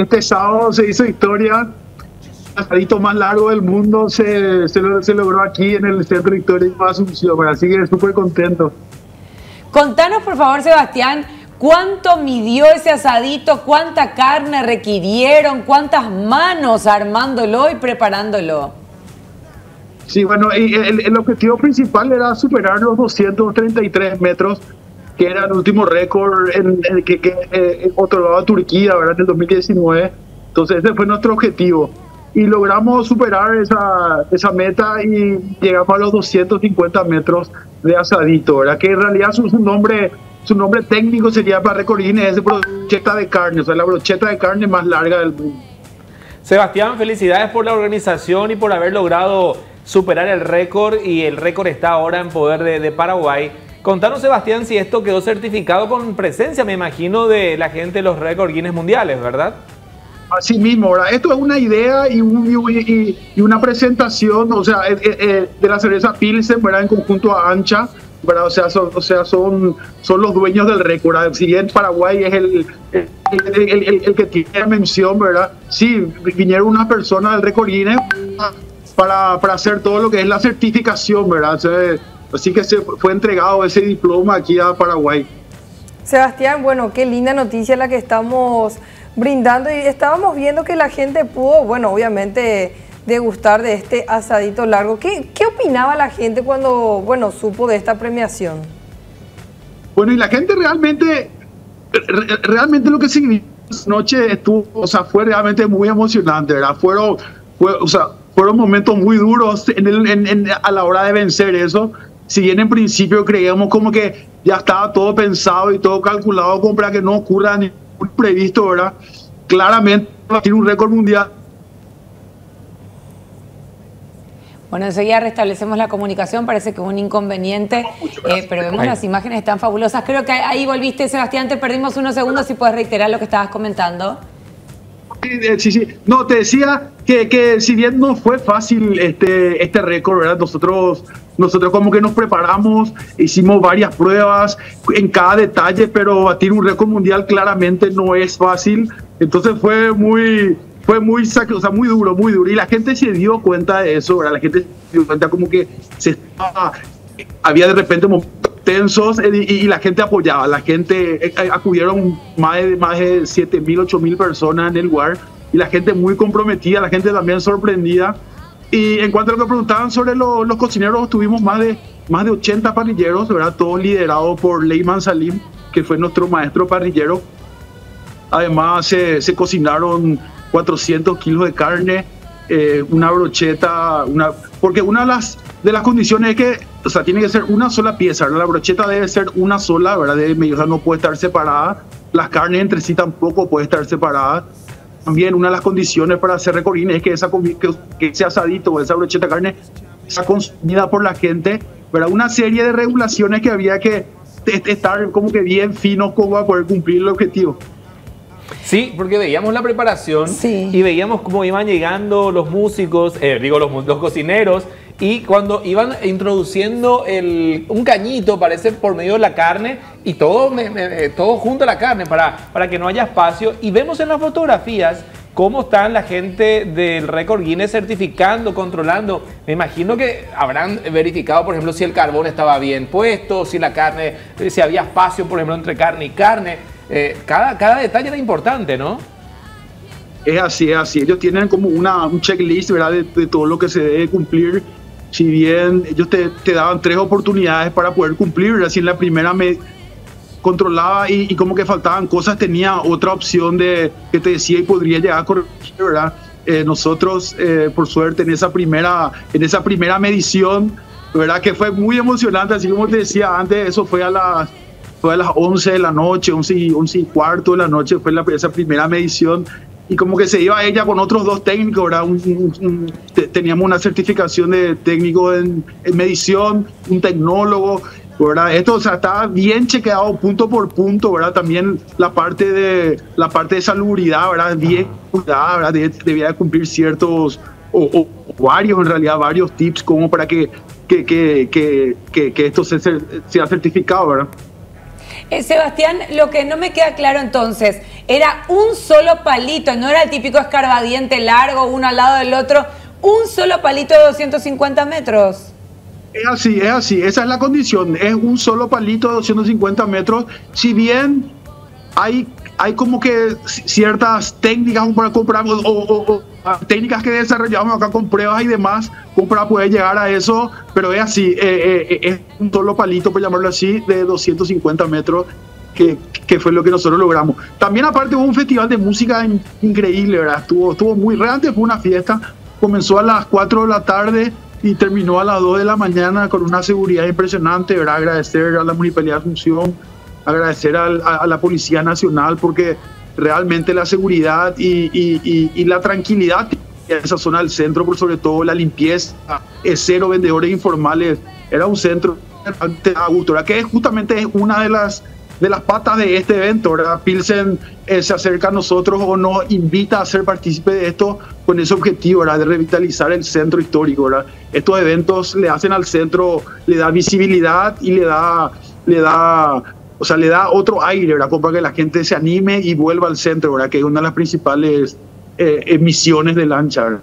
este sábado se hizo historia. El asadito más largo del mundo se, se, logró aquí en el Centro Histórico de Asunción. Así que súper contento. Contanos, por favor, Sebastián, ¿cuánto midió ese asadito? ¿Cuánta carne requirieron? ¿Cuántas manos armándolo y preparándolo? Sí, bueno, el, el objetivo principal era superar los 233 metros que era el último récord en, que, que eh, otorgaba Turquía ¿verdad? en el 2019. Entonces ese fue nuestro objetivo. Y logramos superar esa, esa meta y llegamos a los 250 metros de asadito, ¿verdad? que en realidad su, nombre su nombre técnico sería para récord es brocheta de carne, o sea, la brocheta de carne más larga del mundo. Sebastián, felicidades por la organización y por haber logrado superar el récord y el récord está ahora en poder de, de Paraguay. Contanos, Sebastián, si esto quedó certificado con presencia, me imagino, de la gente de los récords Guinness mundiales, ¿verdad? Así mismo, ¿verdad? Esto es una idea y, y, una presentación, o sea, eh, eh, eh, de la cerveza Pilsen, ¿verdad? En conjunto a Ancha, ¿verdad? O sea, son, o sea, son, son los dueños del récord. Si bien Paraguay es el, el, el, que tiene mención, ¿verdad? Sí, vinieron una persona del récord Guinness para, para hacer todo lo que es la certificación, ¿verdad? Así que se fue entregado ese diploma aquí a Paraguay. Sebastián, bueno, qué linda noticia la que estamos brindando y estábamos viendo que la gente pudo, bueno, obviamente degustar de este asadito largo. ¿Qué, qué opinaba la gente cuando, bueno, supo de esta premiación? Bueno, y la gente realmente, realmente lo que se esa noche estuvo, o sea, fue realmente muy emocionante, ¿verdad? Fueron, fue, o sea, fueron momentos muy duros en en, a la hora de vencer eso si bien en principio creíamos como que ya estaba todo pensado y todo calculado como para que no ocurra ningún previsto, ¿verdad? Claramente tiene un récord mundial. Bueno, enseguida restablecemos la comunicación, parece que es un inconveniente, eh, pero vemos las imágenes tan fabulosas. Creo que ahí volviste, Sebastián, te perdimos unos segundos, si puedes reiterar lo que estabas comentando. Sí, sí. No, te decía que, que si bien no fue fácil este, este récord, ¿verdad? Nosotros, nosotros como que nos preparamos, hicimos varias pruebas en cada detalle, pero batir un récord mundial claramente no es fácil. Entonces fue muy, fue muy, o sea, muy duro, muy duro. Y la gente se dio cuenta de eso, ¿verdad? La gente se dio cuenta como que se estaba, había de repente tensos eh, y, la gente apoyaba, la gente, eh, eh, acudieron más de, más de 7 mil, 8 mil personas en el lugar y la gente muy comprometida, la gente también sorprendida. Y en cuanto a lo que preguntaban sobre los, los cocineros, tuvimos más de, más de 80 parrilleros, ¿verdad? todos liderados por Leyman Salim, que fue nuestro maestro parrillero. Además, se, se cocinaron 400 kilos de carne, una brocheta, una, porque una de las, de las condiciones es que o sea, tiene que ser una sola pieza, La brocheta debe ser una sola, ¿verdad? Debe, o sea, no puede estar separada. Las carnes entre sí tampoco puede estar separadas. También una de las condiciones para hacer recorrines es que, esa, que, ese asadito o esa brocheta de carne sea consumida por la gente, ¿verdad? Una serie de regulaciones que había que estar como que bien finos como para poder cumplir el objetivo. Sí, porque veíamos la preparación y veíamos cómo iban llegando los músicos, eh, digo los, los cocineros, y cuando iban introduciendo el, un cañito, parece, por medio de la carne, y todo, todo junto a la carne para, para que no haya espacio. Y vemos en las fotografías cómo están la gente del récord Guinness certificando, controlando. Me imagino que habrán verificado, por ejemplo, si el carbón estaba bien puesto, si la carne, si había espacio, por ejemplo, entre carne y carne. Eh, cada, cada detalle era importante, ¿no? Es así, es así. Ellos tienen como una, un checklist, ¿verdad? De, de todo lo que se debe cumplir si bien ellos te, daban tres oportunidades para poder cumplir, así en la primera me controlaba y, como que faltaban cosas, tenía otra opción de que te decía y podría llegar a corregir, ¿verdad? Eh, nosotros, eh, por suerte, en esa primera, en esa primera medición, ¿verdad? Que fue muy emocionante, así como te decía antes, eso fue a las, fue a las 11 de la noche, 11 y, 11 y cuarto de la noche, fue la, esa primera medición y como que se iba ella con otros dos técnicos, ¿verdad? teníamos una certificación de técnico en, medición, un tecnólogo, ¿verdad? Esto o sea, estaba bien chequeado punto por punto, ¿verdad? También la parte de la parte de salubridad, ¿verdad? Bien cuidada, ¿verdad? debía cumplir ciertos o, varios en realidad varios tips como para que que, que, que, que esto sea certificado, ¿verdad? Eh, Sebastián, lo que no me queda claro entonces, era un solo palito, no era el típico escarbadiente largo, uno al lado del otro, un solo palito de 250 metros. Es así, es así, esa es la condición, es un solo palito de 250 metros, si bien hay, hay como que ciertas técnicas para comprar o, técnicas que desarrollamos acá con pruebas y demás para poder llegar a eso, pero es así, eh, eh, eh, es un solo palito, por llamarlo así, de 250 metros. Que, que, fue lo que nosotros logramos. También aparte hubo un festival de música increíble, ¿verdad? Estuvo, estuvo muy realmente fue una fiesta, comenzó a las 4 de la tarde y terminó a las 2 de la mañana con una seguridad impresionante, ¿verdad? Agradecer a la Municipalidad de Asunción, agradecer a, la Policía Nacional porque realmente la seguridad y, y, la tranquilidad en esa zona del centro, por sobre todo la limpieza, es cero vendedores informales, era un centro que es justamente una de las de las patas de este evento, ¿verdad? Pilsen eh, se acerca a nosotros o nos invita a ser partícipe de esto con ese objetivo, ¿verdad? De revitalizar el centro histórico, ¿verdad? Estos eventos le hacen al centro, le da visibilidad y le da, le da o sea, le da otro aire, ¿verdad? Para que la gente se anime y vuelva al centro, ¿verdad? Que es una de las principales eh, emisiones de lancha.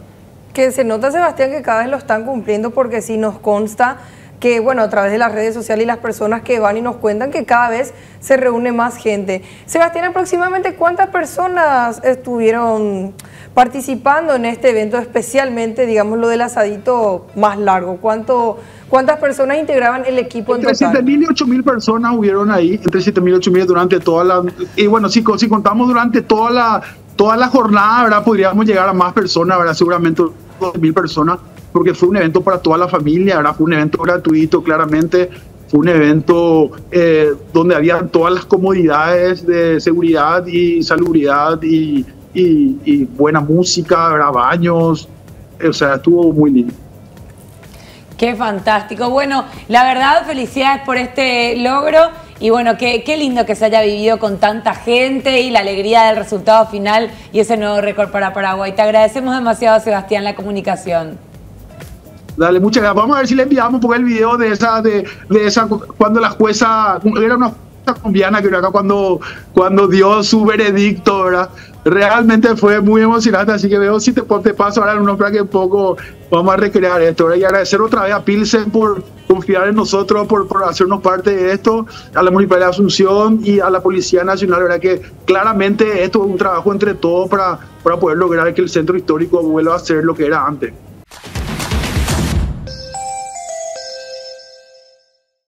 Que se nota, Sebastián, que cada vez lo están cumpliendo porque sí nos consta que, bueno, a través de las redes sociales y las personas que van y nos cuentan que cada vez se reúne más gente. Sebastián, aproximadamente cuántas personas estuvieron participando en este evento, especialmente, digamos, lo del asadito más largo? ¿Cuánto ¿Cuántas personas integraban el equipo entre en total? Entre 7.000 y 8.000 personas hubieron ahí, entre 7.000 y 8.000 durante toda la... Y bueno, si, si contamos durante toda la, toda la jornada, ¿verdad? Podríamos llegar a más personas, ¿verdad? Seguramente 2.000 personas, porque fue un evento para toda la familia, ¿verdad? Fue un evento gratuito, claramente. Fue un evento eh, donde había todas las comodidades de seguridad y salubridad y, y, y buena música, ¿verdad? Baños. O sea, estuvo muy lindo. Qué fantástico. Bueno, la verdad, felicidades por este logro. Y bueno, qué, qué, lindo que se haya vivido con tanta gente y la alegría del resultado final y ese nuevo récord para Paraguay. Te agradecemos demasiado, Sebastián, la comunicación. Dale, muchas gracias. Vamos a ver si le enviamos por el video de esa, de, de esa, cuando la jueza, era una colombiana que acá cuando, cuando dio su veredicto, ¿verdad? Realmente fue muy emocionante, así que veo si te, te paso ahora unos para que un poco vamos a recrear esto, Y agradecer otra vez a Pilsen por confiar en nosotros, por, por hacernos parte de esto, a la Municipalidad de Asunción y a la Policía Nacional, ¿verdad? Que claramente esto es un trabajo entre todos para, para poder lograr que el centro histórico vuelva a ser lo que era antes.